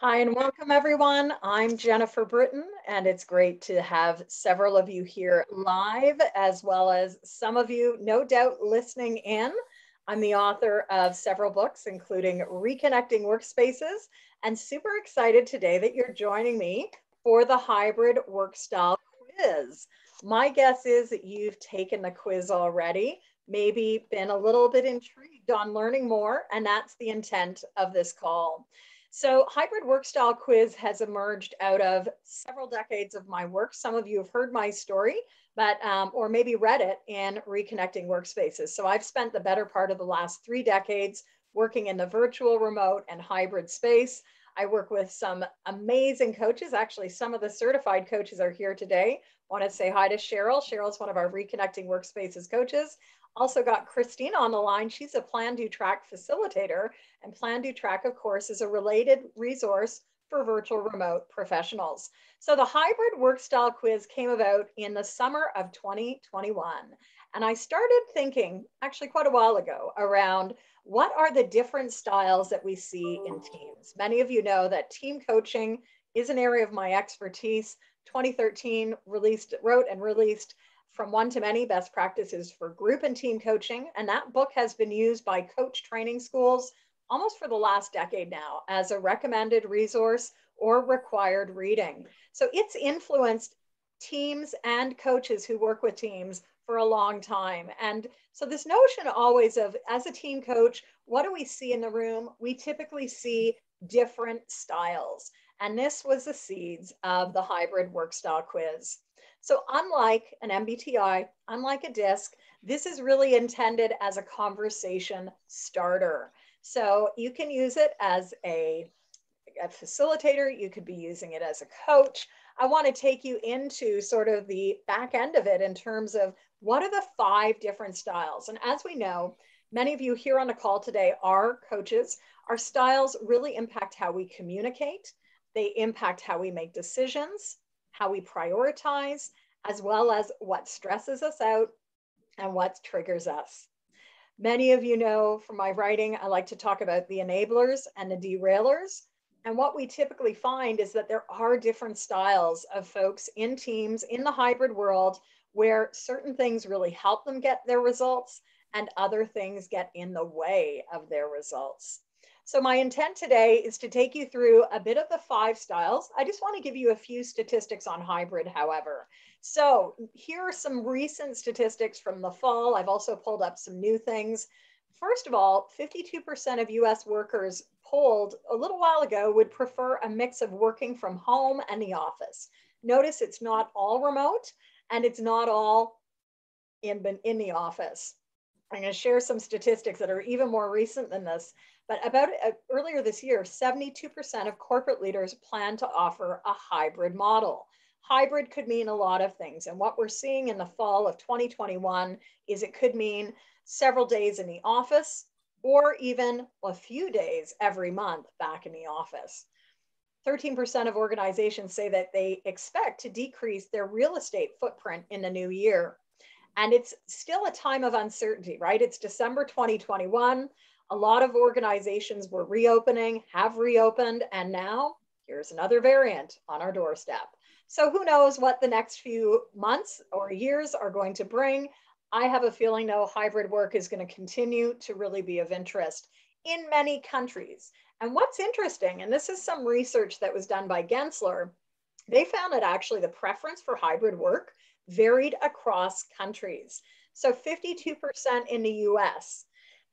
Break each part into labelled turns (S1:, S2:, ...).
S1: Hi and welcome everyone. I'm Jennifer Britton and it's great to have several of you here live as well as some of you no doubt listening in. I'm the author of several books including Reconnecting Workspaces and super excited today that you're joining me for the hybrid work style quiz. My guess is that you've taken the quiz already, maybe been a little bit intrigued on learning more and that's the intent of this call. So hybrid work style quiz has emerged out of several decades of my work. Some of you have heard my story, but um, or maybe read it in Reconnecting Workspaces. So I've spent the better part of the last three decades working in the virtual, remote, and hybrid space. I work with some amazing coaches. Actually, some of the certified coaches are here today. Want to say hi to Cheryl. Cheryl's one of our Reconnecting Workspaces coaches. Also got Christina on the line. She's a Plan Do Track facilitator, and Plan Do Track, of course, is a related resource for virtual remote professionals. So the hybrid work style quiz came about in the summer of 2021. And I started thinking, actually quite a while ago, around what are the different styles that we see in teams. Many of you know that team coaching is an area of my expertise. 2013 released, wrote and released from One to Many Best Practices for Group and Team Coaching. And that book has been used by coach training schools almost for the last decade now as a recommended resource or required reading. So it's influenced teams and coaches who work with teams for a long time. And so this notion always of as a team coach, what do we see in the room? We typically see different styles. And this was the seeds of the hybrid work style quiz. So unlike an MBTI, unlike a DISC, this is really intended as a conversation starter. So you can use it as a, a facilitator, you could be using it as a coach. I want to take you into sort of the back end of it in terms of what are the five different styles. And as we know, many of you here on the call today are coaches. Our styles really impact how we communicate. They impact how we make decisions how we prioritize, as well as what stresses us out and what triggers us. Many of you know from my writing, I like to talk about the enablers and the derailers. And what we typically find is that there are different styles of folks in teams in the hybrid world where certain things really help them get their results and other things get in the way of their results. So my intent today is to take you through a bit of the five styles. I just want to give you a few statistics on hybrid, however. So here are some recent statistics from the fall. I've also pulled up some new things. First of all, 52% of US workers polled a little while ago would prefer a mix of working from home and the office. Notice it's not all remote and it's not all in, in the office. I'm going to share some statistics that are even more recent than this. But about uh, earlier this year, 72% of corporate leaders plan to offer a hybrid model. Hybrid could mean a lot of things. And what we're seeing in the fall of 2021 is it could mean several days in the office or even a few days every month back in the office. 13% of organizations say that they expect to decrease their real estate footprint in the new year. And it's still a time of uncertainty, right? It's December 2021. A lot of organizations were reopening, have reopened, and now here's another variant on our doorstep. So who knows what the next few months or years are going to bring. I have a feeling though hybrid work is going to continue to really be of interest in many countries. And what's interesting, and this is some research that was done by Gensler, they found that actually the preference for hybrid work varied across countries. So 52% in the US,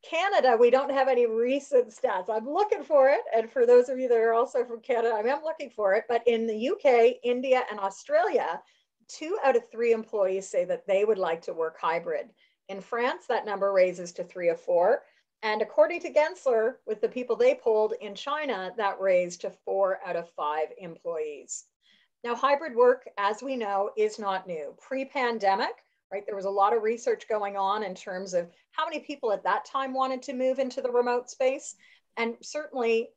S1: Canada, we don't have any recent stats. I'm looking for it. And for those of you that are also from Canada, I am looking for it. But in the UK, India, and Australia, two out of three employees say that they would like to work hybrid. In France, that number raises to three of four. And according to Gensler, with the people they polled in China, that raised to four out of five employees. Now, hybrid work, as we know, is not new. Pre pandemic, right? There was a lot of research going on in terms of how many people at that time wanted to move into the remote space. And certainly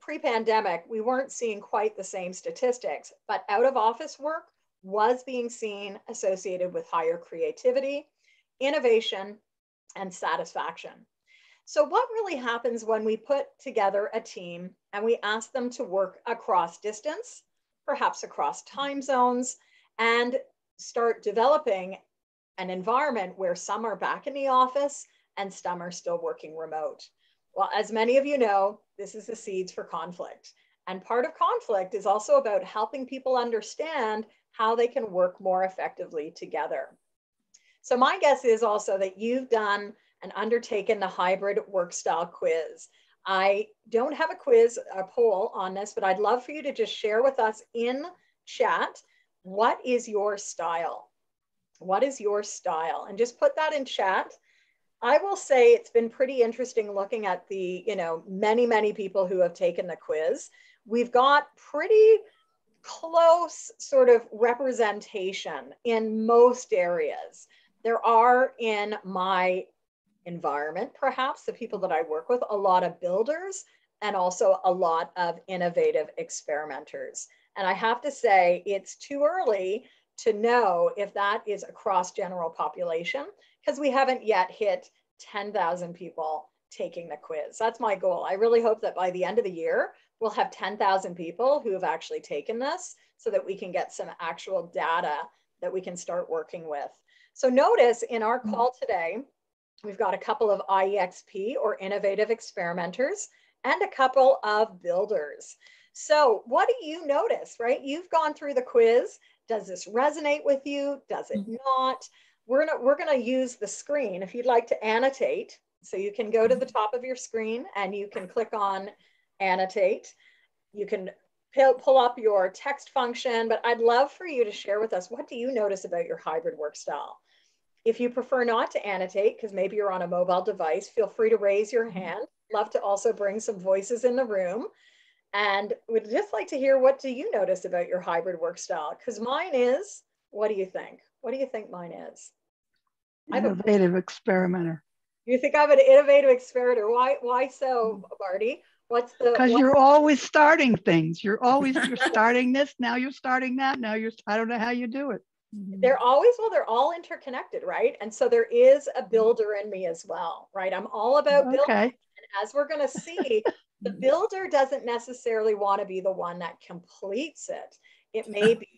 S1: pre pandemic, we weren't seeing quite the same statistics, but out of office work was being seen associated with higher creativity, innovation, and satisfaction. So, what really happens when we put together a team and we ask them to work across distance, perhaps across time zones, and start developing an environment where some are back in the office and some are still working remote? Well, as many of you know, this is the seeds for conflict. And part of conflict is also about helping people understand how they can work more effectively together. So, my guess is also that you've done and undertaken the hybrid work style quiz. I don't have a quiz, a poll on this, but I'd love for you to just share with us in chat what is your style? What is your style? And just put that in chat. I will say it's been pretty interesting looking at the, you know, many, many people who have taken the quiz. We've got pretty close sort of representation in most areas. There are in my environment, perhaps the people that I work with, a lot of builders and also a lot of innovative experimenters. And I have to say, it's too early to know if that is across general population because we haven't yet hit 10,000 people taking the quiz. That's my goal. I really hope that by the end of the year, we'll have 10,000 people who have actually taken this so that we can get some actual data that we can start working with. So notice in our mm-hmm. call today, We've got a couple of IEXP or innovative experimenters and a couple of builders. So what do you notice, right? You've gone through the quiz. Does this resonate with you? Does it mm-hmm. not? We're gonna, we're gonna use the screen if you'd like to annotate. So you can go to the mm-hmm. top of your screen and you can click on annotate. You can pull up your text function, but I'd love for you to share with us, what do you notice about your hybrid work style? If you prefer not to annotate, because maybe you're on a mobile device, feel free to raise your mm-hmm. hand. Love to also bring some voices in the room. And would just like to hear what do you notice about your hybrid work style? Because mine is, what do you think? What do you think mine is?
S2: I'm an innovative experimenter.
S1: You think I'm an innovative experimenter? Why? Why so, Marty? What's the?
S2: Because you're always starting things. You're always you're starting this. Now you're starting that. Now you're. I don't know how you do it.
S1: Mm-hmm. They're always, well, they're all interconnected, right? And so there is a builder in me as well, right? I'm all about building. Okay. And as we're going to see, the builder doesn't necessarily want to be the one that completes it. It may be,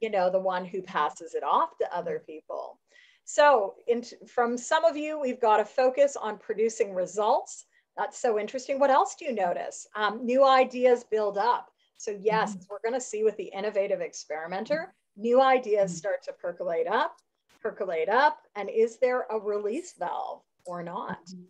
S1: you know, the one who passes it off to other people. So in, from some of you, we've got a focus on producing results. That's so interesting. What else do you notice? Um, new ideas build up. So yes, mm-hmm. we're going to see with the innovative experimenter, new ideas mm-hmm. start to percolate up, percolate up, and is there a release valve or not? Mm-hmm.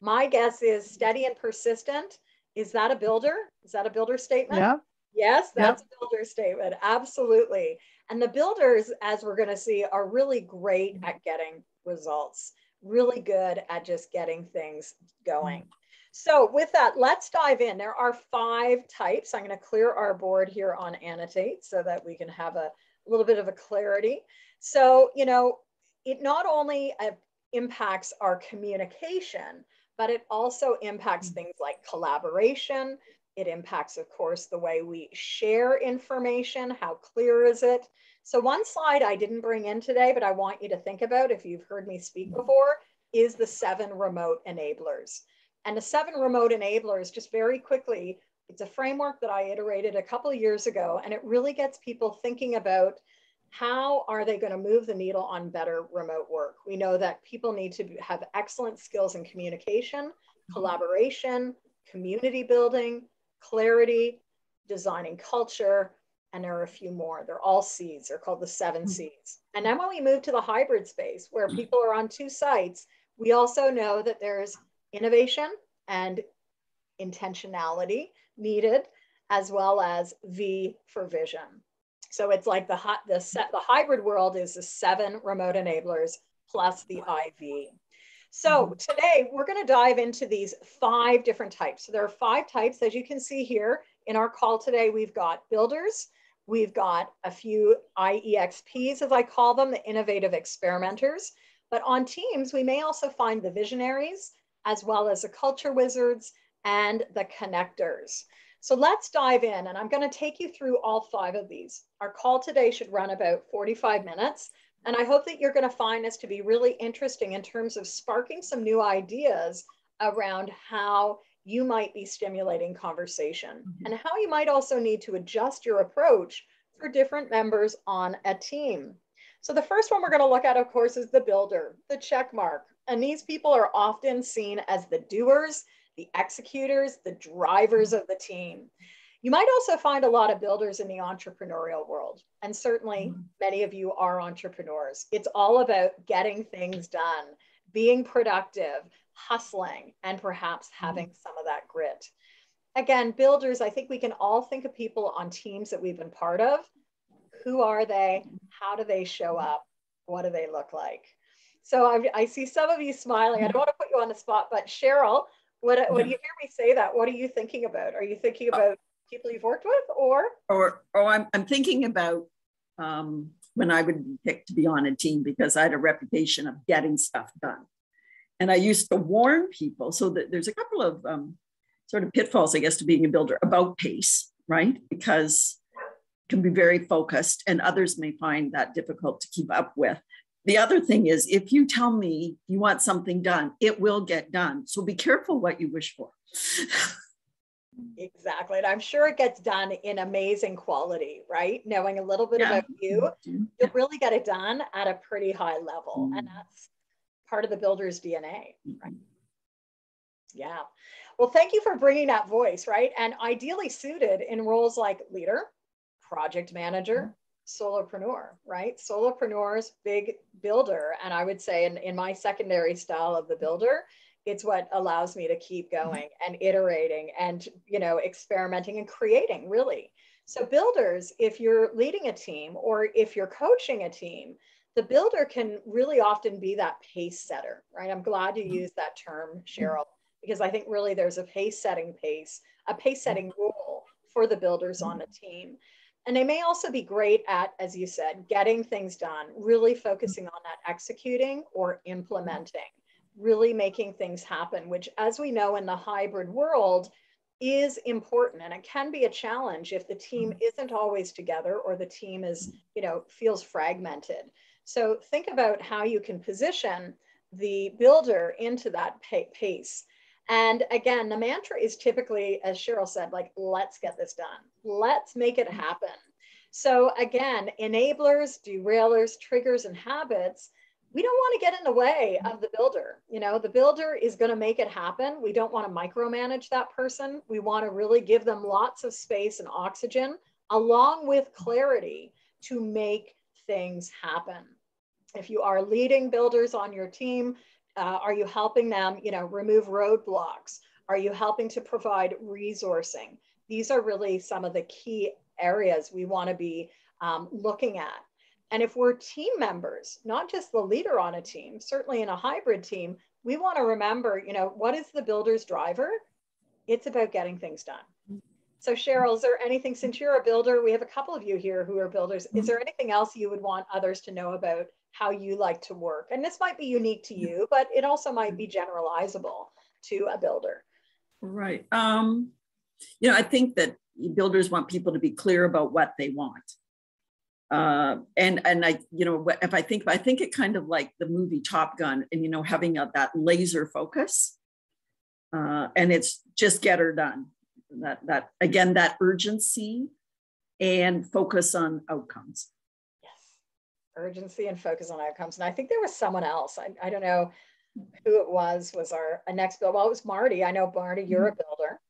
S1: My guess is steady and persistent. Is that a builder? Is that a builder statement?
S2: Yeah.
S1: Yes, that's a builder statement. Absolutely. And the builders, as we're going to see, are really great at getting results, really good at just getting things going. Mm-hmm. So with that, let's dive in. There are five types. I'm going to clear our board here on annotate so that we can have a little bit of a clarity. So, you know, it not only uh, impacts our communication, but it also impacts mm. things like collaboration. It impacts, of course, the way we share information. How clear is it? So one slide I didn't bring in today, but I want you to think about if you've heard me speak mm. before, is the seven remote enablers. And the seven remote enablers, just very quickly, it's a framework that I iterated a couple of years ago, and it really gets people thinking about how are they going to move the needle on better remote work. We know that people need to have excellent skills in communication, collaboration, community building, clarity, designing culture, and there are a few more. They're all C's. They're called the seven hmm. C's. And then when we move to the hybrid space where people are on two sites, we also know that there's innovation and intentionality needed, as well as V for vision. So it's like the, hot the, set, the hybrid world is the seven remote enablers plus the IV. So mm-hmm. today we're going to dive into these five different types. So there are five types, as you can see here in our call today. We've got builders, we've got a few IEXPs, as I call them, the innovative experimenters. But on teams, we may also find the visionaries, as well as the culture wizards and the connectors. So let's dive in and I'm gonna take you through all five of these. Our call today should run about 45 minutes. And I hope that you're gonna find this to be really interesting in terms of sparking some new ideas around how you might be stimulating conversation mm-hmm. and how you might also need to adjust your approach for different members on a team. So the first one we're going to look at, of course, is the builder, the check mark. And these people are often seen as the doers, the executors, the drivers of the team. You might also find a lot of builders in the entrepreneurial world. And certainly mm-hmm. many of you are entrepreneurs. It's all about getting things done, being productive, hustling, and perhaps mm-hmm. having some of that grit. Again, builders, I think we can all think of people on teams that we've been part of. Who are they? How do they show up? What do they look like? So I, I see some of you smiling. I don't want to put you on the spot, but Cheryl, what, when you hear me say that, what are you thinking about? Are you thinking uh, about people you've worked with or?
S3: Or, or I'm, I'm thinking about um, when I would be picked to be on a team because I had a reputation of getting stuff done. And I used to warn people. So that there's a couple of um, sort of pitfalls, I guess, to being a builder about pace, right? Because can be very focused and others may find that difficult to keep up with. The other thing is if you tell me you want something done, it will get done. So be careful what you wish for.
S1: Exactly. And I'm sure it gets done in amazing quality, right? Knowing a little bit yeah. about you, you'll really get it done at a pretty high level. Mm. And that's part of the builder's DNA, right? Mm-hmm. Yeah. Well, thank you for bringing that voice, right? And ideally suited in roles like leader, project manager, solopreneur, right? Solopreneurs, big builder. And I would say in, in my secondary style of the builder, it's what allows me to keep mm-hmm. going and iterating and you know experimenting and creating really so builders if you're leading a team or if you're coaching a team the builder can really often be that pace setter right i'm glad you mm-hmm. used that term mm-hmm. cheryl because i think really there's a pace setting pace a pace setting role for the builders on a team and they may also be great at as you said getting things done really focusing on that executing or implementing really making things happen, which, as we know in the hybrid world, is important. And it can be a challenge if the team mm-hmm. isn't always together or the team is you know feels fragmented. So think about how you can position the builder into that pace and again the mantra is typically as cheryl said like let's get this done let's make it happen so again enablers derailers triggers and habits we don't want to get in the way of the builder. You know, the builder is going to make it happen. We don't want to micromanage that person. We want to really give them lots of space and oxygen along with clarity to make things happen. If you are leading builders on your team, uh, are you helping them, you know, remove roadblocks? Are you helping to provide resourcing? These are really some of the key areas we want to be um, looking at. And if we're team members, not just the leader on a team, certainly in a hybrid team, we want to remember, you know, what is the builder's driver? It's about getting things done. So Cheryl, is there anything, since you're a builder, we have a couple of you here who are builders, is there anything else you would want others to know about how you like to work? And this might be unique to you, but it also might be generalizable to a builder.
S3: Right. Um, you know, I think that builders want people to be clear about what they want uh, and and I you know if I think I think it kind of like the movie Top Gun and you know having a, that laser focus uh, and it's just get her done that that again that urgency and focus on outcomes
S1: urgency and focus on outcomes and I think there was someone else I, I don't know who it was was our a next build well it was Marty I know Marty you're mm-hmm. a builder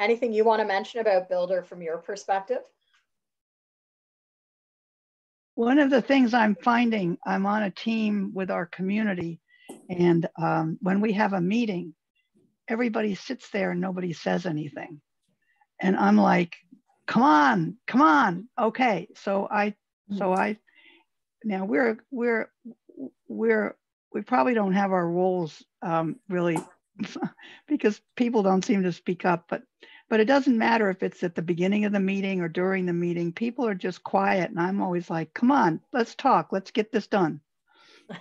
S1: anything you want to mention about builder from your perspective
S2: one of the things I'm finding, I'm on a team with our community, and um, when we have a meeting, everybody sits there and nobody says anything. And I'm like, come on, come on. Okay. So I, so I, now we're, we're, we're, we probably don't have our roles um, really because people don't seem to speak up, but but it doesn't matter if it's at the beginning of the meeting or during the meeting. People are just quiet. And I'm always like, come on, let's talk. Let's get this done.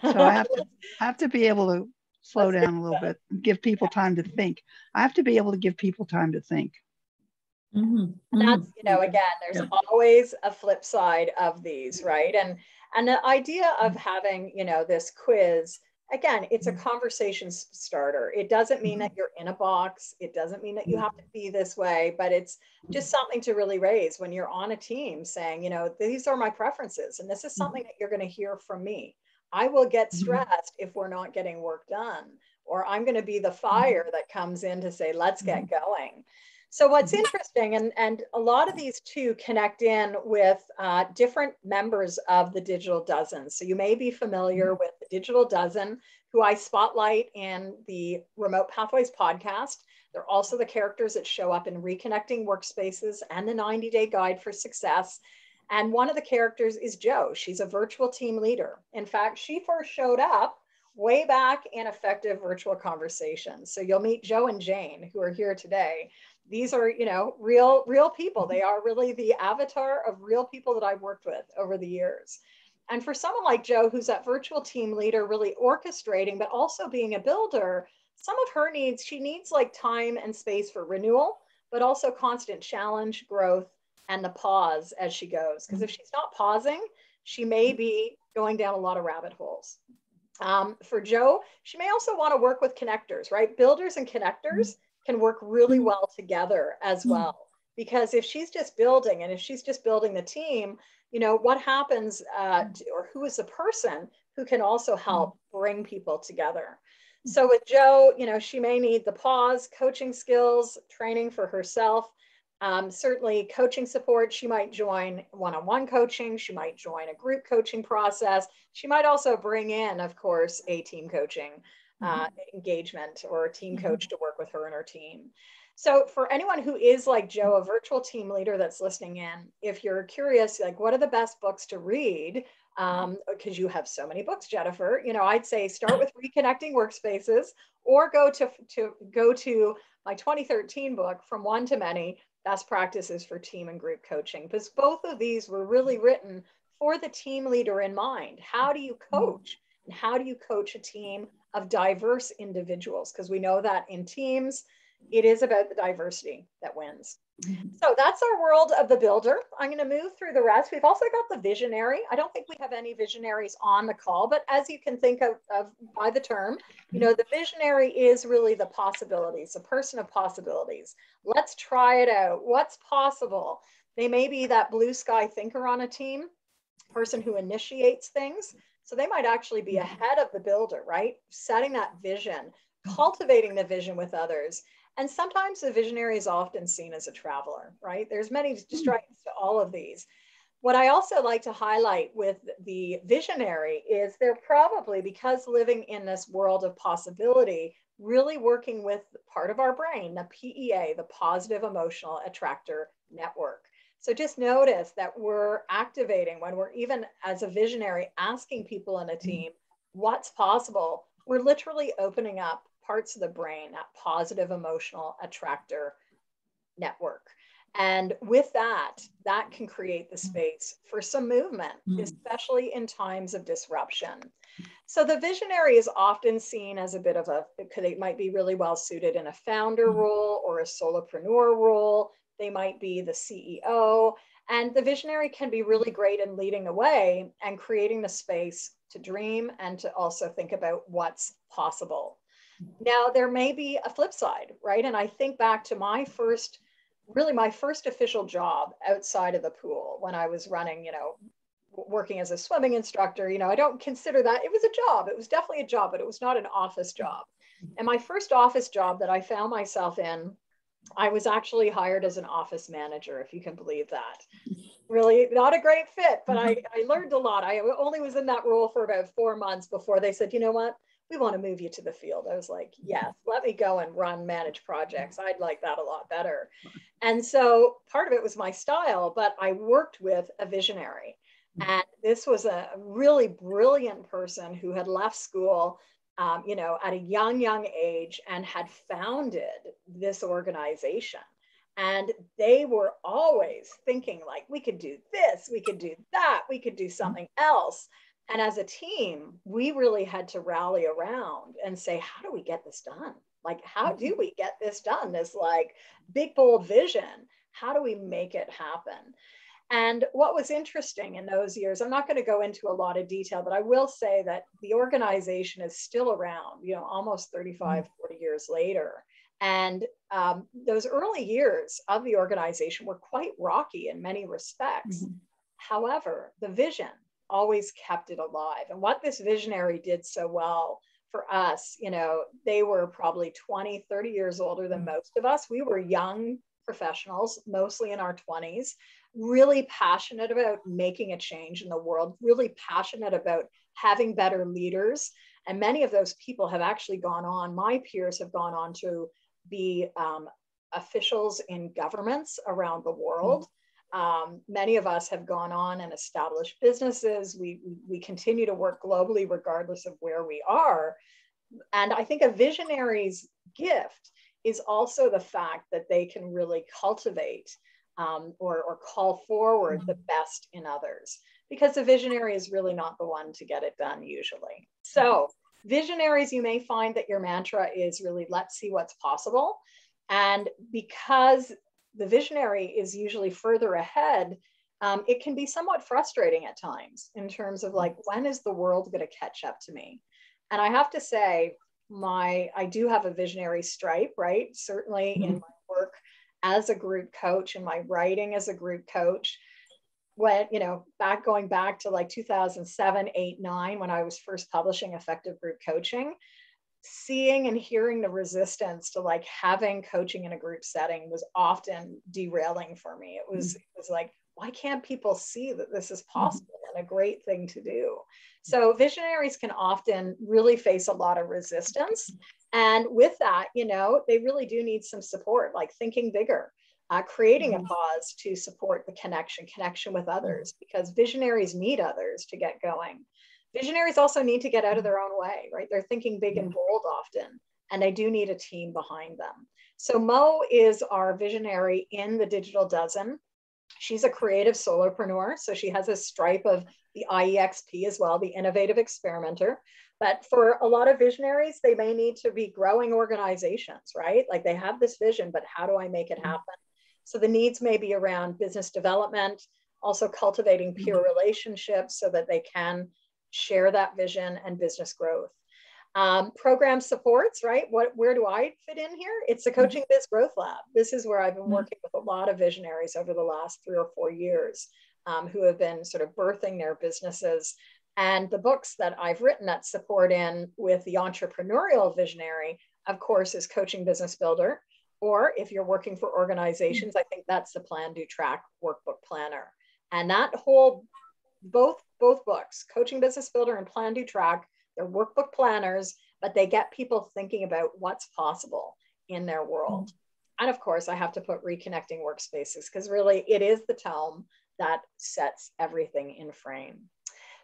S2: So I have to I have to be able to slow let's down a little bit, give people time to think. I have to be able to give people time to think.
S1: Mm-hmm. And that's, you know, again, there's yeah. always a flip side of these, right? And and the idea of mm. having, you know, this quiz again, it's a mm-hmm. conversation starter. It doesn't mean mm-hmm. that mm-hmm. you're in a box. It doesn't mean that you mm. have to be this way, but it's just mm. something to really raise when you're on a team saying, you know, these are my preferences and this is mm-hmm. something that you're going to hear from me. I will get mm-hmm. stressed if we're not getting work done, or I'm going to be the fire that comes in to say, let's get going. So what's interesting, and, and a lot of these two connect in with uh, different members of the Digital Dozen. So you may be familiar mm-hmm. with the Digital Dozen, who I spotlight in the Remote Pathways podcast. They're also the characters that show up in Reconnecting Workspaces and the 90 Day Guide for Success. And one of the characters is Joe. She's a virtual team leader. In fact, she first showed up way back in effective virtual conversations. So you'll meet Joe and Jane, who are here today these are you know real real people. They are really the avatar of real people that i've worked with over the years. And for someone like joe who's that virtual team leader really orchestrating but also being a builder some of her needs she needs like time and space for renewal but also constant challenge growth and the pause as she goes. Because if she's not pausing she may be going down a lot of rabbit holes. Um, for joe she may also want to work with connectors right? Builders and connectors can work really mm-hmm. well together as mm-hmm. well. Because if she's just building and if she's just building the team, you know, what happens uh, mm-hmm. or who is the person who can also help bring people together? So with Joe, you know, she may need the pause, coaching skills, training for herself. Um, certainly coaching support. She might join one-on-one coaching. She might join a group coaching process. She might also bring in, of course, a team coaching uh, mm-hmm. engagement or a team mm-hmm. coach to work with her and her team. So for anyone who is like Joe, a virtual team leader that's listening in, if you're curious, like what are the best books to read? Um, because you have so many books, Jennifer, you know, I'd say start with reconnecting workspaces or go to, to go to my 2013 book from one to many best practices for team and group coaching, because both of these were really written for the team leader in mind. How do you mm-hmm. coach? And how do you coach a team of diverse individuals because we know that in teams it is about the diversity that wins. Mm-hmm. So that's our world of the builder. I'm going to move through the rest. We've also got the visionary. I don't think we have any visionaries on the call, but as you can think of, of by the term, you know, the visionary is really the possibilities, a person of possibilities. Let's try it out. What's possible? They may be that blue sky thinker on a team, person who initiates things, so they might actually be mm-hmm. ahead of the builder, right? Setting that vision, mm-hmm. cultivating the vision with others. And sometimes the visionary is often seen as a traveler, right? There's many mm. strengths to all of these. What I also like to highlight with the visionary is they're probably, because living in this world of possibility, really working with part of our brain, the PEA, the positive emotional attractor network. So just notice that we're activating when we're even as a visionary asking people in a mm-hmm. team what's possible. We're literally opening up parts of the brain, that positive emotional attractor network. And with that, that can create the space for some movement, mm-hmm. especially in times of disruption. So the visionary is often seen as a bit of a, it might be really well suited in a founder mm-hmm. role or a solopreneur role. They might be the CEO. And the visionary can be really great in leading the way and creating the space to dream and to also think about what's possible. Now, there may be a flip side, right? And I think back to my first, really my first official job outside of the pool when I was running, you know, working as a swimming instructor. You know, I don't consider that it was a job. It was definitely a job, but it was not an office job. And my first office job that I found myself in I was actually hired as an office manager, if you can believe that. Really not a great fit, but I, mm-hmm. I learned a lot. I only was in that role for about four months before they said, you know what, we want to move you to the field. I was like, yes, let me go and run manage projects. I'd like that a lot better. And so part of it was my style, but I worked with a visionary. Mm-hmm. And this was a really brilliant person who had left school um, you know, at a young, young age and had founded this organization. And they were always thinking, like, we could do this, we could do that, we could do something else. And as a team, we really had to rally around and say, how do we get this done? Like, how do we get this done? This like big, bold vision. How do we make it happen? And what was interesting in those years, I'm not going to go into a lot of detail, but I will say that the organization is still around, you know, almost 35, 40 years later. And um, those early years of the organization were quite rocky in many respects. Mm-hmm. However, the vision always kept it alive. And what this visionary did so well for us, you know, they were probably 20, 30 years older than mm-hmm. most of us. We were young professionals, mostly in our 20s, really passionate about making a change in the world, really passionate about having better leaders. And many of those people have actually gone on, my peers have gone on to be um, officials in governments around the world. Um, many of us have gone on and established businesses. We, we continue to work globally regardless of where we are. And I think a visionary's gift is also the fact that they can really cultivate um, or, or call forward the mm-hmm. best in others because the visionary is really not the one to get it done usually. So, visionaries, you may find that your mantra is really let's see what's possible. And because the visionary is usually further ahead, um, it can be somewhat frustrating at times in terms of like, when is the world going to catch up to me? And I have to say, my I do have a visionary stripe, right? Certainly mm-hmm. in my work as a group coach and my writing as a group coach. When, you know, back going back to like 2007, 8, 9, when I was first publishing effective group coaching, seeing and hearing the resistance to like having coaching in a group setting was often derailing for me. It was, mm-hmm. it was like, why can't people see that this is mm-hmm. possible and a great thing to do? So visionaries can often really face a lot of resistance. And with that, you know, they really do need some support, like thinking bigger, uh, creating a mm-hmm. pause to support the connection, connection with others, because visionaries need others to get going. Visionaries also need to get out of their own way, right? They're thinking big and bold often, and they do need a team behind them. So Mo is our visionary in the Digital Dozen. She's a creative solopreneur. So she has a stripe of the IEXP as well, the innovative experimenter. But for a lot of visionaries, they may need to be growing organizations, right? Like they have this vision, but how do I make it mm-hmm. happen? So the needs may be around business development, also cultivating peer mm-hmm. relationships so that they can share that vision and business growth. Um, program supports, right? What, where do I fit in here? It's the mm-hmm. Coaching Biz Growth Lab. This is where I've been mm-hmm. working with a lot of visionaries over the last three or four years um, who have been sort of birthing their businesses. And the books that I've written that support in with the entrepreneurial visionary, of course, is Coaching Business Builder. Or if you're working for organizations, I think that's the Plan Do Track Workbook Planner. And that whole, both both books, Coaching Business Builder and Plan Do Track, they're workbook planners, but they get people thinking about what's possible in their world. And of course, I have to put reconnecting workspaces because really it is the tome that sets everything in frame.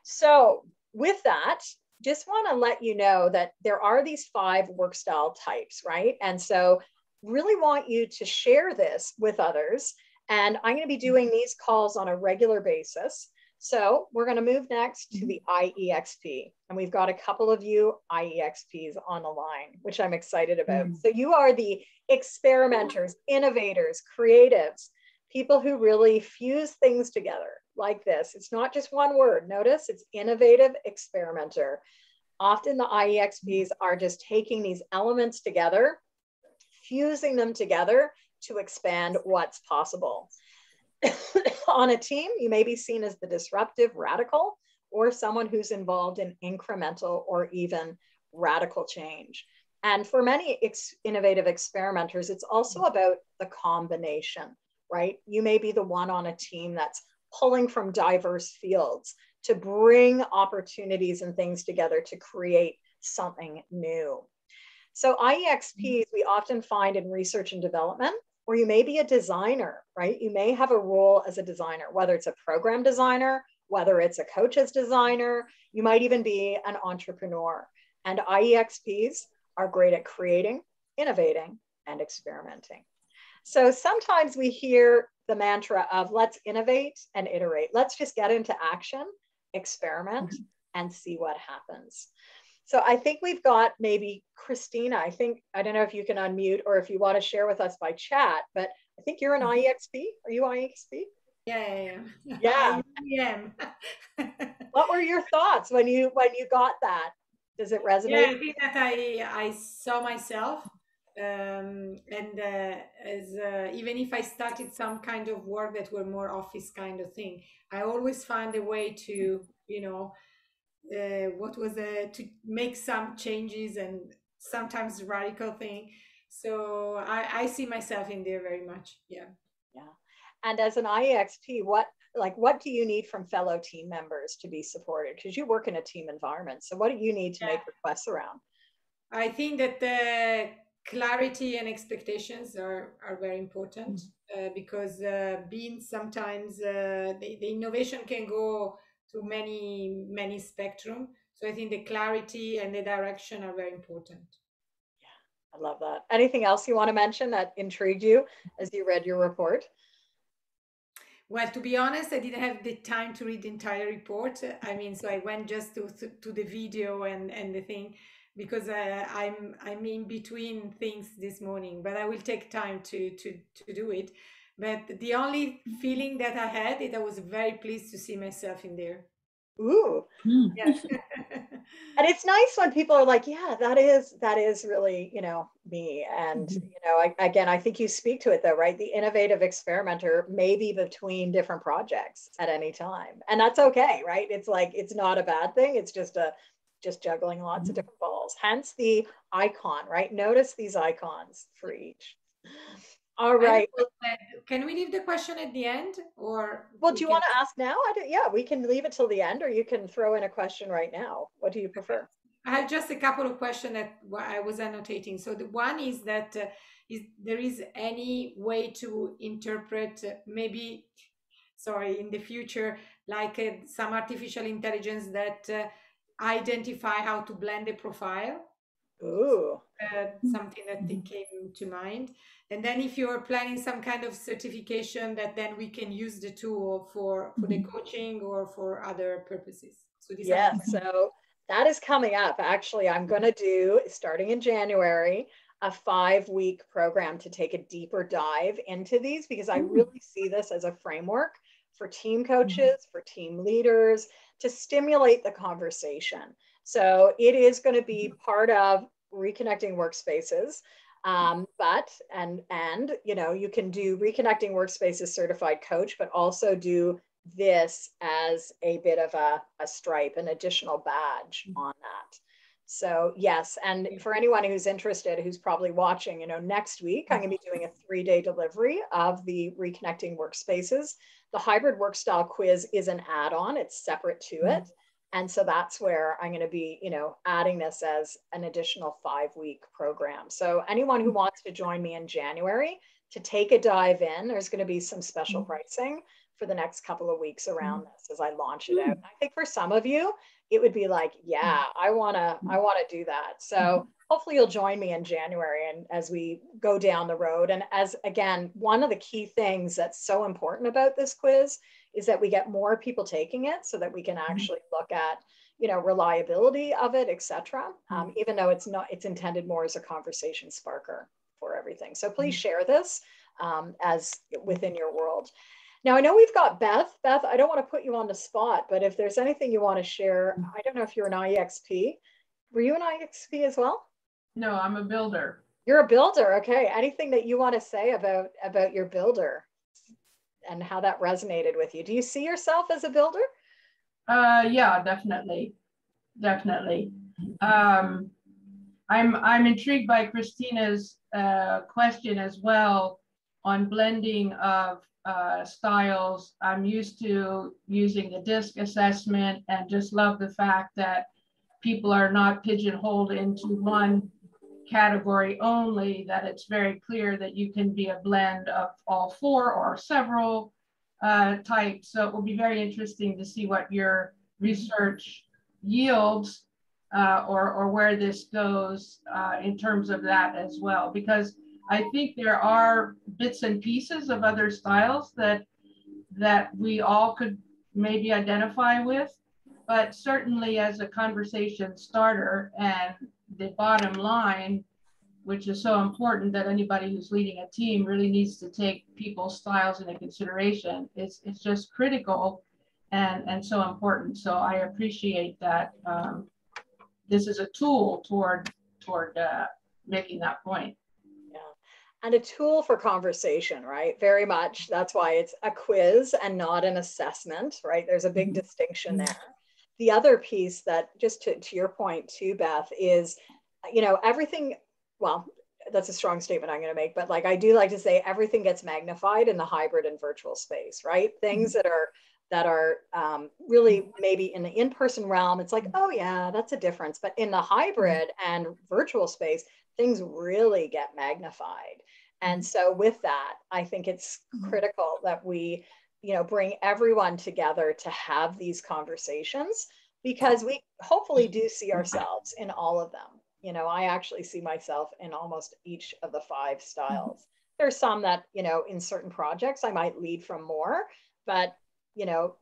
S1: So, with that, just want to let you know that there are these five work style types, right? And so, really want you to share this with others. And I'm going to be doing these calls on a regular basis. So we're going to move next to the IEXP. And we've got a couple of you IEXPs on the line, which I'm excited about. Mm. So you are the experimenters, innovators, creatives, people who really fuse things together like this. It's not just one word. Notice it's innovative experimenter. Often the IEXPs are just taking these elements together, fusing them together to expand what's possible. on a team, you may be seen as the disruptive radical or someone who's involved in incremental or even radical change. And for many ex- innovative experimenters, it's also mm-hmm. about the combination, right? You may be the one on a team that's pulling from diverse fields to bring opportunities and things together to create something new. So, IEXPs mm-hmm. we often find in research and development or you may be a designer, right? You may have a role as a designer, whether it's a program designer, whether it's a coach's designer, you might even be an entrepreneur. And IEXPs are great at creating, innovating, and experimenting. So sometimes we hear the mantra of let's innovate and iterate. Let's just get into action, experiment, mm-hmm. and see what happens. So I think we've got maybe Christina. I think, I don't know if you can unmute or if you want to share with us by chat, but I think you're an mm-hmm. IEXP. Are you IEXP?
S4: Yeah,
S1: yeah,
S4: yeah.
S1: what were your thoughts when you when you got that? Does it resonate?
S4: Yeah, I think that I I saw myself, um, and uh, as uh, even if I started some kind of work that were more office kind of thing, I always find a way to you know uh, what was it to make some changes and sometimes radical thing. So I I see myself in there very much. Yeah.
S1: Yeah. And as an IEXP, what like what do you need from fellow team members to be supported? Because you work in a team environment. So what do you need to yeah. make requests around?
S4: I think that the clarity and expectations are, are very important mm-hmm. uh, because uh, being sometimes uh, the, the innovation can go to many many spectrum so i think the clarity and the direction are very important
S1: yeah i love that anything else you want to mention that intrigued you as you read your report
S4: well, to be honest, I didn't have the time to read the entire report. I mean, so I went just to to the video and and the thing because uh, I'm I'm in between things this morning. But I will take time to to to do it. But the only feeling that I had is I was very pleased to see myself in there.
S1: Ooh. Mm. Yeah. and it's nice when people are like, yeah, that is that is really, you know, me. And mm-hmm. you know, I, again, I think you speak to it though, right? The innovative experimenter may be between different projects at any time. And that's okay, right? It's like it's not a bad thing. It's just a just juggling lots mm-hmm. of different balls. Hence the icon, right? Notice these icons for each. All right.
S4: Can we leave the question at the end or?
S1: Well, do you can... want to ask now? I do, yeah, we can leave it till the end or you can throw in a question right now. What do you prefer?
S4: I have just a couple of questions that I was annotating. So the one is that uh, is there is any way to interpret uh, maybe, sorry, in the future, like uh, some artificial intelligence that uh, identify how to blend a profile?
S1: Ooh.
S4: Uh, something that came to mind. And then if you're planning some kind of certification that then we can use the tool for, for the mm-hmm. coaching or for other purposes.
S1: So yeah, so that is coming up. Actually, I'm going to do starting in January a five week program to take a deeper dive into these because I really see this as a framework for team mm-hmm. coaches, for team leaders to stimulate the conversation. So it is going to be mm-hmm. part of reconnecting workspaces. Um, but and and you know you can do reconnecting workspaces certified coach, but also do this as a bit of a, a stripe, an additional badge mm-hmm. on that. So yes, and for anyone who's interested, who's probably watching, you know, next week I'm going to be doing a three-day delivery of the reconnecting workspaces. The hybrid work style quiz is an add-on; it's separate to it. Mm-hmm. And so that's where I'm going to be, you know, adding this as an additional five week program. So anyone who wants to join me in January to take a dive in, there's going to be some special mm-hmm. pricing for the next couple of weeks around mm-hmm. this as I launch it out. And I think for some of you, it would be like, yeah, I want to, I want to do that. So hopefully you'll join me in January and as we go down the road. And as again, one of the key things that's so important about this quiz is that we get more people taking it so that we can mm-hmm. actually look at you know reliability of it etc um, mm-hmm. even though it's not it's intended more as a conversation sparker for everything. So please mm-hmm. share this um, as within your world. Now i know we've got beth. Beth i don't want to put you on the spot but if there's anything you want to share i don't know if you're an iexp were you an iexp as well?
S5: No i'm a builder.
S1: You're a builder okay. Anything that you want to say about about your builder and how that resonated with you. Do you see yourself as a builder?
S5: Uh, yeah, definitely, definitely. Um, I'm I'm intrigued by Christina's uh, question as well on blending of uh, styles. I'm used to using the DISC assessment and just love the fact that people are not pigeonholed into one category only, that it's very clear that you can be a blend of all four or several uh, types. So it will be very interesting to see what your research yields uh, or, or where this goes uh, in terms of that as well. Because I think there are bits and pieces of other styles that that we all could maybe identify with, but certainly as a conversation starter and the bottom line which is so important that anybody who's leading a team really needs to take people's styles into consideration. It's, it's just critical and, and so important. So I appreciate that um, this is a tool toward, toward uh, making that point.
S1: Yeah. And a tool for conversation, right? Very much. That's why it's a quiz and not an assessment, right? There's a big mm-hmm. distinction there. The other piece that, just to, to your point too, Beth, is, you know, everything well, that's a strong statement I'm going to make, but like I do like to say everything gets magnified in the hybrid and virtual space, right? Things that are that are um, really maybe in the in-person realm, it's like, oh yeah, that's a difference. But in the hybrid and virtual space, things really get magnified. And so with that, I think it's mm-hmm. critical that we, you know, bring everyone together to have these conversations because we hopefully do see ourselves in all of them. You know i actually see myself in almost each of the five styles. There's some that you know in certain projects i might lead from more but you know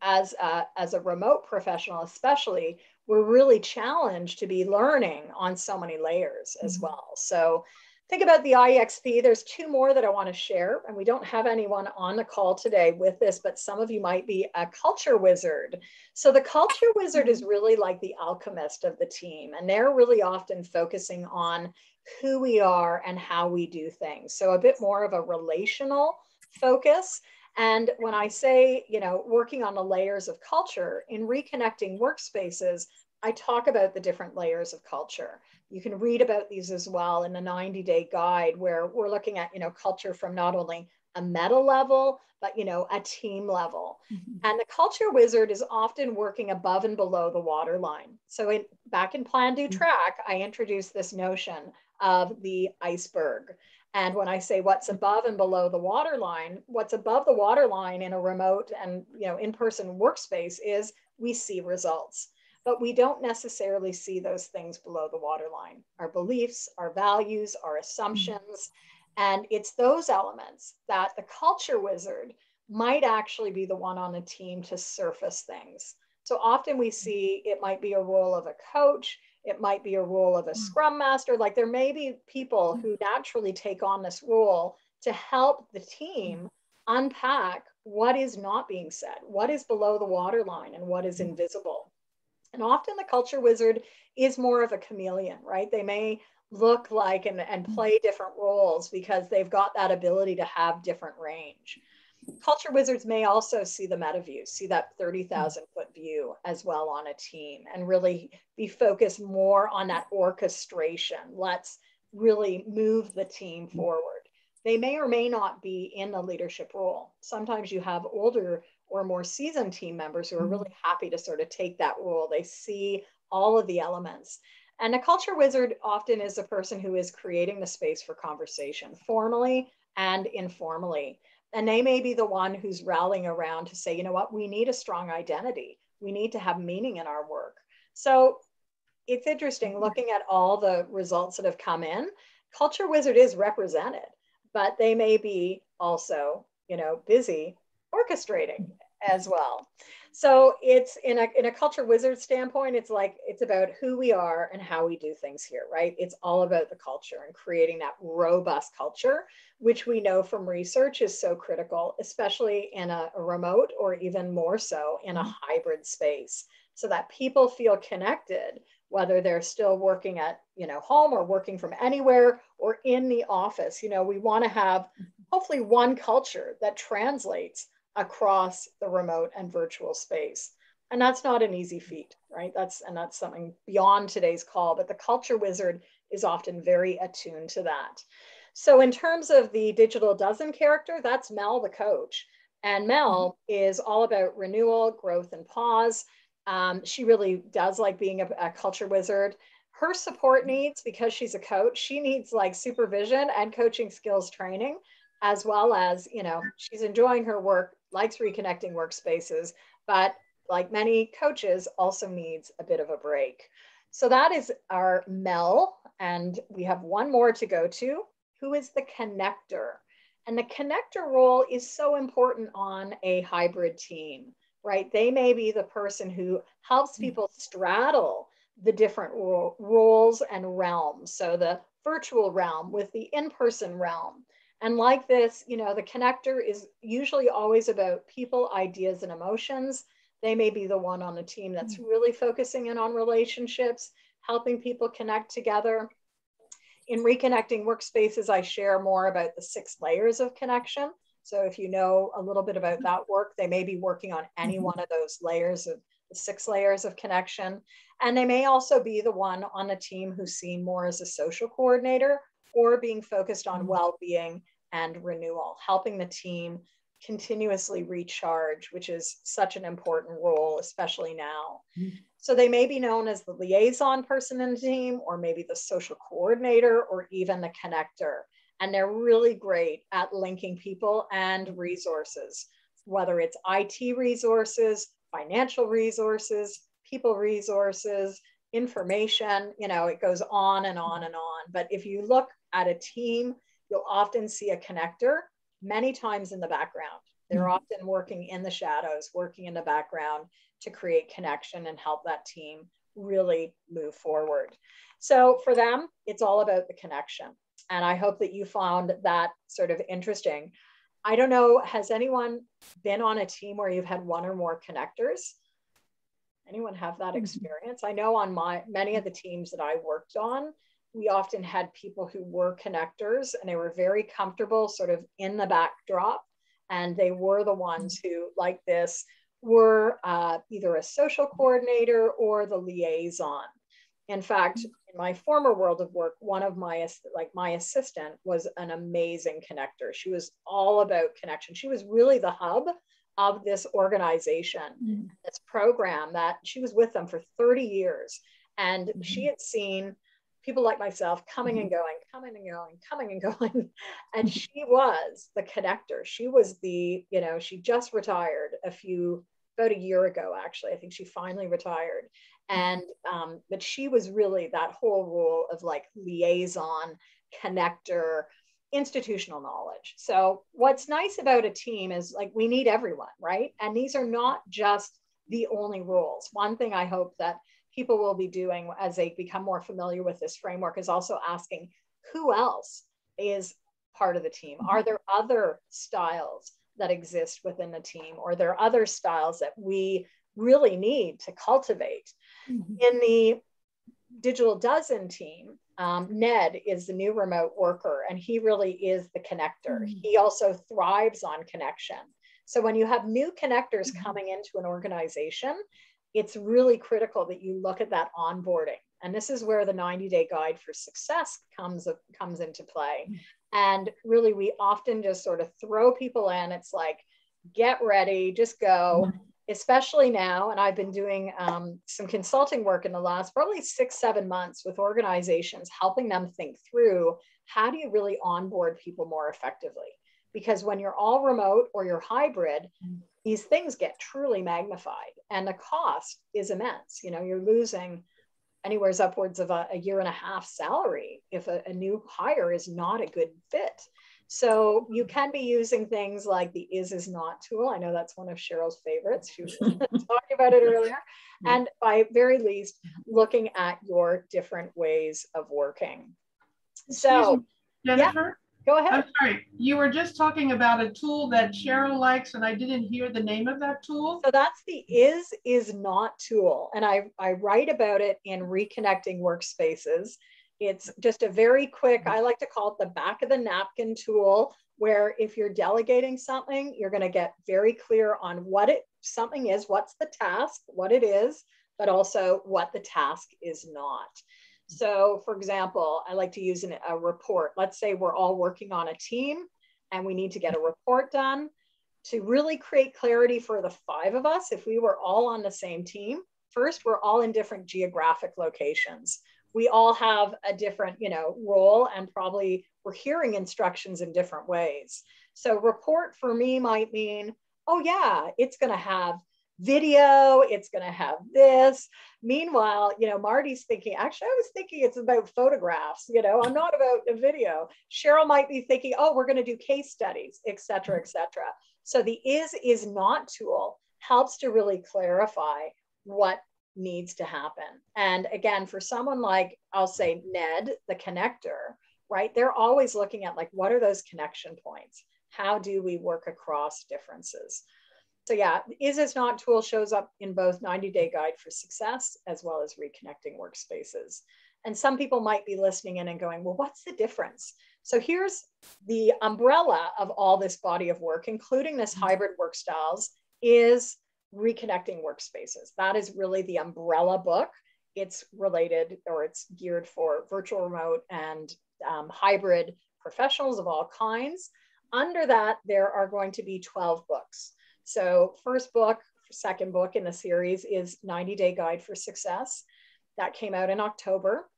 S1: as a, as a remote professional especially we're really challenged to be learning on so many layers as mm-hmm. well. So think about the IEXP. There's two more that I want to share, and we don't have anyone on the call today with this, but some of you might be a culture wizard. So the culture wizard is really like the alchemist of the team, and they're really often focusing on who we are and how we do things. So a bit more of a relational focus. And when I say, you know, working on the layers of culture in reconnecting workspaces, I talk about the different layers of culture. You can read about these as well in the 90 day guide where we're looking at, you know, culture from not only a meta level, but, you know, a team level. Mm-hmm. And the culture wizard is often working above and below the waterline. So in, back in Plan, Do, mm-hmm. Track, I introduced this notion of the iceberg. And when I say what's above and below the waterline, what's above the waterline in a remote and you know in-person workspace is we see results but we don't necessarily see those things below the waterline our beliefs, our values, our assumptions. And it's those elements that the culture wizard might actually be the one on the team to surface things. So often we mm-hmm. see it might be a role of a coach, it might be a role of a mm. scrum master. Like there may be people mm. who naturally take on this role to help the team mm. unpack what is not being said, what is below the waterline, and what is invisible. And often the culture wizard is more of a chameleon, right? They may look like and, and mm-hmm. play different roles because they've got that ability to have different range. Culture wizards may also see the meta view, see that 30,000 foot view as well on a team and really be focused more on that orchestration. Let's really move the team forward. They may or may not be in the leadership role. Sometimes you have older or more seasoned team members who are really mm-hmm. happy to sort of take that role. They see all of the elements. And a culture wizard often is a person who is creating the space for conversation formally and informally. And they may be the one who's rallying around to say, you know what, we need a strong identity. We need to have meaning in our work. So it's interesting mm-hmm. looking at all the results that have come in. Culture Wizard is represented, but they may be also, you know, busy orchestrating as well. So it's in a in a culture wizard standpoint, it's like it's about who we are and how we do things here, right? It's all about the culture and creating that robust culture, which we know from research is so critical, especially in a, a remote or even more so in a mm-hmm. hybrid space, so that people feel connected whether they're still working at you know home or working from anywhere or in the office you know we want to have mm-hmm. hopefully one culture that translates across the remote and virtual space. And that's not an easy feat, right? That's and that's something beyond today's call, but the culture wizard is often very attuned to that. So in terms of the digital dozen character, that's Mel the coach. And Mel mm-hmm. is all about renewal, growth, and pause. Um, she really does like being a, a culture wizard. Her support needs, because she's a coach, she needs like supervision and coaching skills training, as well as, you know, she's enjoying her work likes reconnecting workspaces, but like many coaches, also needs a bit of a break. So that is our Mel. And we have one more to go to, who is the connector. And the connector role is so important on a hybrid team, right? They may be the person who helps mm. people straddle the different ro- roles and realms. So the virtual realm with the in-person realm. And like this, you know, the connector is usually always about people, ideas, and emotions. They may be the one on the team that's mm. really focusing in on relationships, helping people connect together. In reconnecting workspaces, I share more about the six layers of connection. So if you know a little bit about that work, they may be working on any mm-hmm. one of those layers of the six layers of connection. And they may also be the one on the team who's seen more as a social coordinator or being focused on mm. well-being and renewal, helping the team continuously recharge, which is such an important role, especially now. Mm-hmm. So they may be known as the liaison person in the team, or maybe the social coordinator, or even the connector. And they're really great at linking people and resources, whether it's IT resources, financial resources, people resources, information, you know, it goes on and on and on. But if you look at a team, you'll often see a connector many times in the background. They're mm-hmm. often working in the shadows, working in the background to create connection and help that team really move forward. So for them, it's all about the connection. And I hope that you found that sort of interesting. I don't know, has anyone been on a team where you've had one or more connectors? Anyone have that mm-hmm. experience? I know on my many of the teams that I worked on, we often had people who were connectors and they were very comfortable sort of in the backdrop. And they were the ones who like this were uh, either a social coordinator or the liaison. In fact in my former world of work one of my like my assistant was an amazing connector. She was all about connection. She was really the hub of this organization mm-hmm. this program that she was with them for 30 years. And mm-hmm. she had seen people like myself coming and mm-hmm. going, coming and going, coming and going. And she was the connector. She was the, you know, she just retired a few, about a year ago, actually. I think she finally retired. And, um, but she was really that whole role of like liaison, connector, institutional knowledge. So what's nice about a team is like we need everyone, right? And these are not just the only roles. One thing I hope that people will be doing as they become more familiar with this framework is also asking who else is part of the team? Mm-hmm. Are there other styles that exist within the team, or there are other styles that we really need to cultivate? Mm-hmm. In the Digital Dozen team, um, Ned is the new remote worker, and he really is the connector. Mm-hmm. He also thrives on connection. So when you have new connectors mm-hmm. coming into an organization, it's really critical that you look at that onboarding. And this is where the 90 day guide for success comes, comes into play. And really, we often just sort of throw people in. It's like, get ready, just go, especially now. And I've been doing um, some consulting work in the last probably six, seven months with organizations, helping them think through how do you really onboard people more effectively? Because when you're all remote or you're hybrid, mm-hmm. these things get truly magnified and the cost is immense. You know you're losing anywhere's upwards of a, a year and a half salary if a, a, new hire is not a good fit. So you can be using things like the is is not tool. I know that's one of cheryl's favorites. She was talking about it earlier. And by very least mm-hmm. looking at your different ways of working. So
S5: Jennifer,
S1: Go ahead. I'm
S5: sorry. You were just talking about a tool that Cheryl likes, and I didn't hear the name of that tool.
S1: So that's the is is not tool. And I, I write about it in Reconnecting Workspaces. It's just a very quick, I like to call it the back of the napkin tool, where if you're delegating something, you're going to get very clear on what it something is, what's the task, what it is, but also what the task is not. So, for example, I like to use an, a report. Let's say we're all working on a team and we need to get a report done. To really create clarity for the five of us, if we were all on the same team, first, we're all in different geographic locations. We all have a different, you know, role and probably we're hearing instructions in different ways. So report for me might mean, oh yeah, it's going to have video, it's going to have this. Meanwhile, you know, Marty's thinking, actually, I was thinking it's about photographs, you know, I'm not about a video. Cheryl might be thinking, oh, we're going to do case studies, et cetera, et cetera. So the is is not tool helps to really clarify what needs to happen. And again, for someone like, I'll say Ned, the connector, right? They're always looking at like, what are those connection points? How do we work across differences? So yeah, is is not tool shows up in both 90 day guide for success as well as reconnecting workspaces. And some people might be listening in and going, well, what's the difference? So here's the umbrella of all this body of work, including this mm-hmm. hybrid work styles, is reconnecting workspaces. That is really the umbrella book. It's related or it's geared for virtual remote and um, hybrid professionals of all kinds. Under that, there are going to be 12 books. So, first book, second book in the series is 90 Day Guide for Success. That came out in October.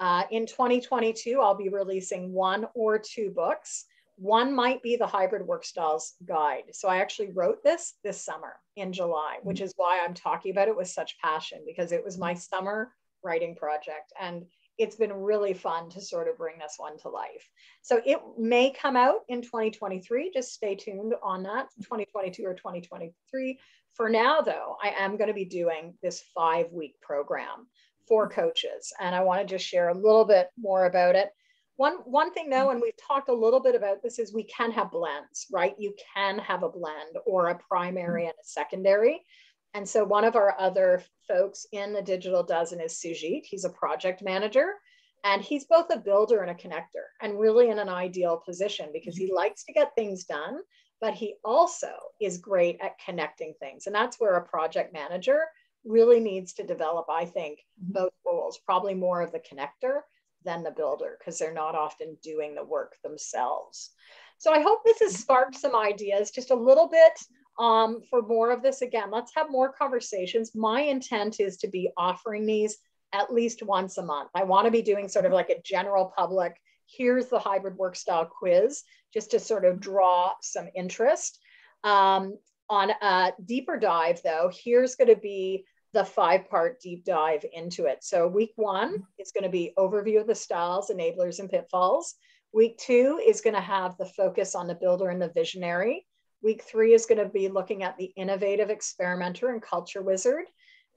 S1: Uh, in 2022, I'll be releasing one or two books. One might be the Hybrid Work Styles Guide. So I actually wrote this this summer in July, which is why I'm talking about it with such passion because it was my summer writing project. And it's been really fun to sort of bring this one to life. So it may come out in 2023. Just stay tuned on that, 2022 or 2023. For now, though, I am going to be doing this five week program for coaches. And I want to just share a little bit more about it. One, one thing though, and we've talked a little bit about this, is we can have blends, right? You can have a blend or a primary and a secondary. And so one of our other folks in the digital dozen is Sujit. He's a project manager and he's both a builder and a connector and really in an ideal position because he likes to get things done, but he also is great at connecting things. And that's where a project manager really needs to develop, I think, mm-hmm. both roles, probably more of the connector than the builder, because they're not often doing the work themselves. So I hope this has sparked some ideas, just a little bit um, for more of this. Again, let's have more conversations. My intent is to be offering these at least once a month. I want to be doing sort of like a general public, here's the hybrid work style quiz, just to sort of draw some interest. Um, on a deeper dive, though, here's going to be the five part deep dive into it. So, week one is going to be overview of the styles, enablers, and pitfalls. Week two is going to have the focus on the builder and the visionary. Week three is going to be looking at the innovative experimenter and culture wizard.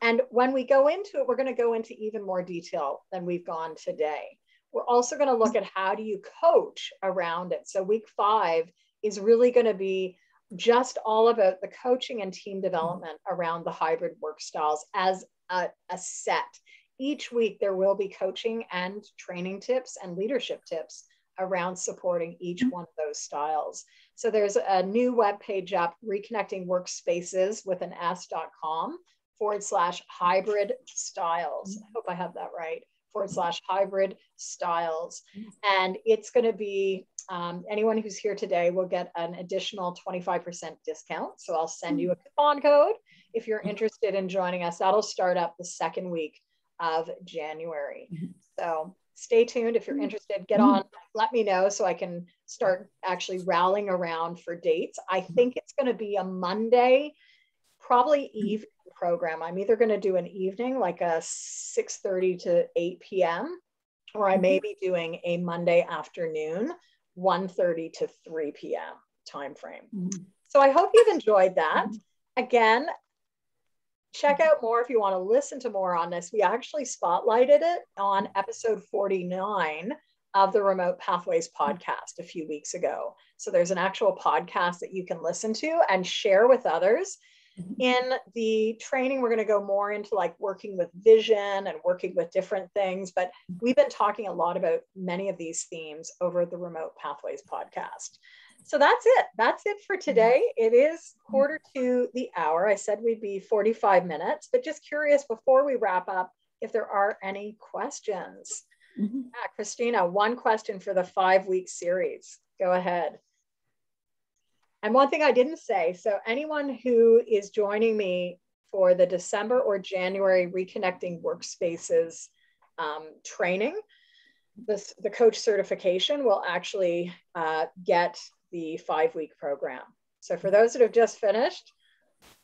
S1: And when we go into it, we're going to go into even more detail than we've gone today. We're also going to look at how do you coach around it. So, week five is really going to be just all about the coaching and team development around the hybrid work styles as a, a set. Each week, there will be coaching and training tips and leadership tips around supporting each one of those styles. So there's a new web page up, reconnecting workspaces with an s.com forward slash hybrid styles. I hope I have that right forward slash hybrid styles. And it's going to be um, anyone who's here today will get an additional 25% discount. So I'll send you a coupon code if you're interested in joining us. That'll start up the second week of January. So stay tuned if you're mm-hmm. interested. Get mm-hmm. on, let me know so I can start actually rallying around for dates. I mm-hmm. think it's going to be a Monday, probably evening program. I'm either going to do an evening, like a 6:30 to 8 p.m., or I may be doing a Monday afternoon, 1:30 to 3 p.m. time frame. Mm-hmm. So I hope you've enjoyed that. Again, check out more if you want to listen to more on this. We actually spotlighted it on episode 49 of the Remote Pathways podcast a few weeks ago. So there's an actual podcast that you can listen to and share with others Mm-hmm. In the training, we're going to go more into like working with vision and working with different things. But we've been talking a lot about many of these themes over the Remote Pathways podcast. So that's it. That's it for today. It is quarter to the hour. I said we'd be 45 minutes, but just curious before we wrap up if there are any questions. Mm-hmm. Yeah, Christina, one question for the five week series. Go ahead. And one thing I didn't say so, anyone who is joining me for the December or January Reconnecting Workspaces um, training, this, the coach certification will actually uh, get the five week program. So for those that have just finished,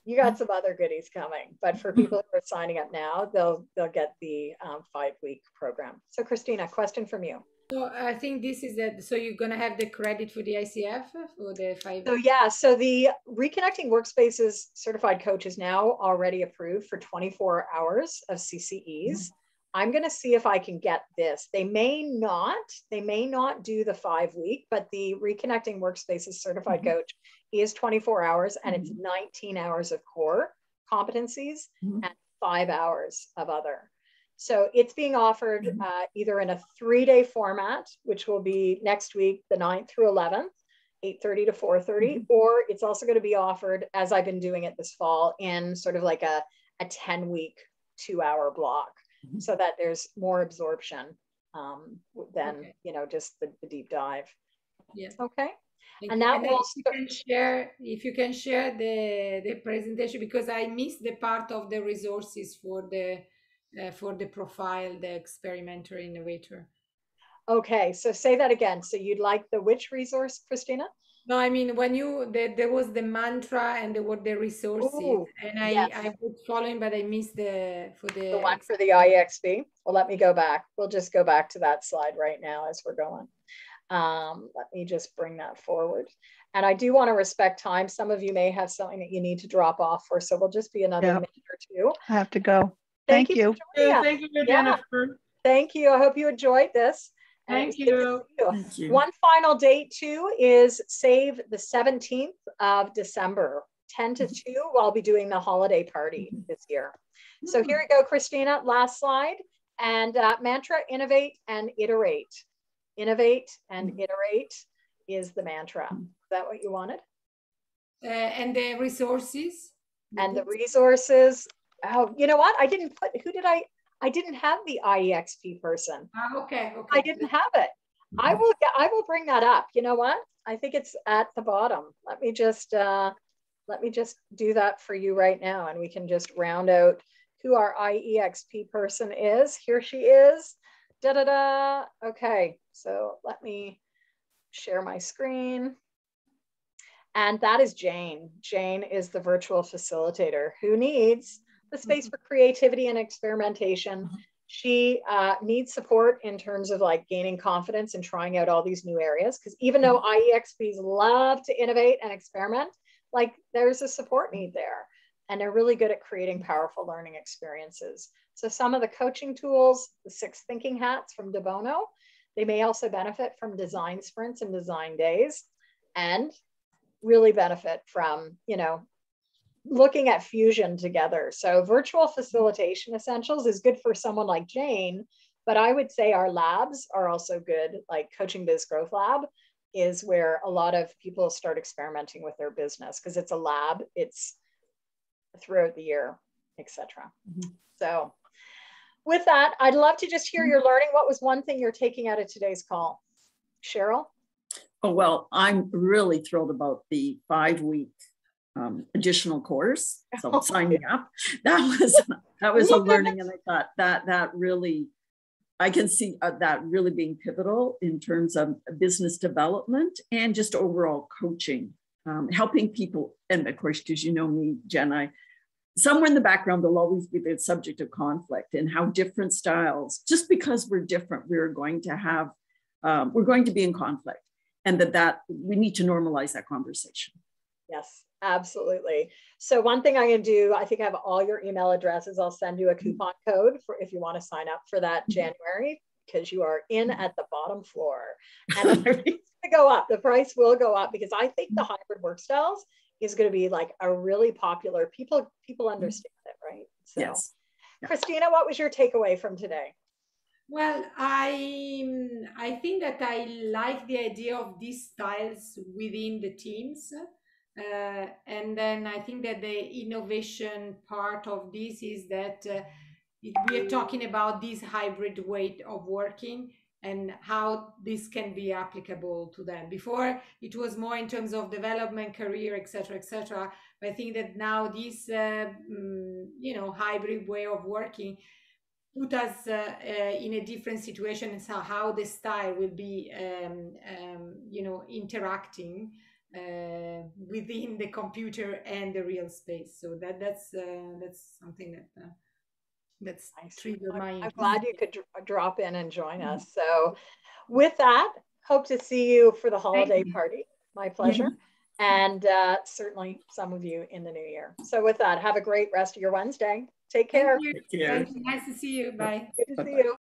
S1: you got some other goodies coming. But for people who are signing up now, they'll they'll get the um, five week program. So Christina, question from you.
S4: So I think this is that. So you're gonna have the credit for the ICF for the five.
S1: So yeah, so the Reconnecting Workspaces certified coach is now already approved for 24 hours of CCEs. Mm-hmm. I'm going to see if I can get this. They may not, they may not do the five week, but the Reconnecting Workspaces certified mm-hmm. coach is 24 hours and mm-hmm. it's 19 hours of core competencies mm-hmm. and five hours of other. So it's being offered mm-hmm. uh, either in a three day format, which will be next week, the 9th through 11th, 8.30 to 4.30, mm-hmm. or it's also going to be offered, as I've been doing it this fall, in sort of like a, a 10 week, two hour block mm-hmm. so that there's more absorption um, than, okay. you know, just the, the deep dive.
S4: Yes.
S1: Okay.
S4: Thank and that will you can share if you can share the the presentation because I missed the part of the resources for the uh, for the profile the experimenter innovator.
S1: Okay, so say that again. So you'd like the which resource, Christina?
S4: No, I mean when you the, there was the mantra and there were the resources, Ooh, and I yes. I was following, but I missed the for the
S1: the one for the IEXP. Well, let me go back. We'll just go back to that slide right now as we're going. Um, let me just bring that forward. And I do want to respect time. Some of you may have something that you need to drop off for, so we'll just be another yep. minute or two.
S2: I have to go. Thank, Thank you.
S5: you. Thank you, Jennifer. Yeah.
S1: Thank you. I hope you enjoyed this.
S5: Thank you.
S1: Thank you. One final date too is save the 17th of December, 10 to mm-hmm. 2. I'll be doing the holiday party mm-hmm. this year. Mm-hmm. So here we go, Christina, last slide. And uh, mantra, innovate and iterate. Innovate and iterate is the mantra. Is that what you wanted?
S4: Uh, and the resources?
S1: And the resources. Oh, you know what? I didn't put, who did I, I didn't have the IEXP person.
S4: Oh, okay, okay.
S1: I didn't have it. I will get, I will bring that up. You know what? I think it's at the bottom. Let me just uh, let me just do that for you right now, and we can just round out who our IEXP person is. Here she is. Da da da. Okay, so let me share my screen. And that is Jane. Jane is the virtual facilitator who needs the space for creativity and experimentation. Mm-hmm. She uh, needs support in terms of like gaining confidence and trying out all these new areas. Because even though mm-hmm. IEXPs love to innovate and experiment, like there's a support need there. And they're really good at creating powerful learning experiences. So some of the coaching tools, the six thinking hats from DeBono, they may also benefit from design sprints and design days and really benefit from, you know, looking at fusion together. So virtual facilitation essentials is good for someone like Jane, but I would say our labs are also good, like Coaching Biz Growth Lab is where a lot of people start experimenting with their business because it's a lab, it's throughout the year, etc. Mm-hmm. So with that, I'd love to just hear your learning. What was one thing you're taking out of today's call? Cheryl?
S3: Oh, well, I'm really thrilled about the five week um, additional course. So oh, signing up. That was that was a learning, and I thought that that really, I can see uh, that really being pivotal in terms of business development and just overall coaching, um, helping people. And of course, because you know me, Jen, I somewhere in the background there'll always be the subject of conflict and how different styles. Just because we're different, we're going to have um, we're going to be in conflict, and that that we need to normalize that conversation.
S1: Yes, Absolutely. So one thing I'm going to do, I think I have all your email addresses. I'll send you a mm-hmm. coupon code for if you want to sign up for that mm-hmm. January because you are in mm-hmm. at the bottom floor. And it's to go up. The price will go up because I think the hybrid work styles is going to be like a really popular. People people understand it, right?
S3: So, yes.
S1: Christina, what was your takeaway from today?
S4: Well, I I think that I like the idea of these styles within the teams uh, and then I think that the innovation part of this is that uh, we are talking about this hybrid way of working and how this can be applicable to them. Before it was more in terms of development, career, etc., etc. But I think that now this, uh, mm, you know, hybrid way of working put us uh, uh, in a different situation. and So how the style will be, um, um, you know, interacting uh, within the computer and the real space. So that that's uh, that's something that uh, that's
S1: Nice.
S4: triggered
S1: I'm,
S4: my
S1: I'm glad you could drop in and join us. So, with that, hope to see you for the holiday party. My pleasure. And uh, certainly some of you in the new year. So, with that, have a great rest of your Wednesday. Take care.
S4: Thank you.
S3: Take care.
S4: Nice to see you. Bye.
S1: Good to see you.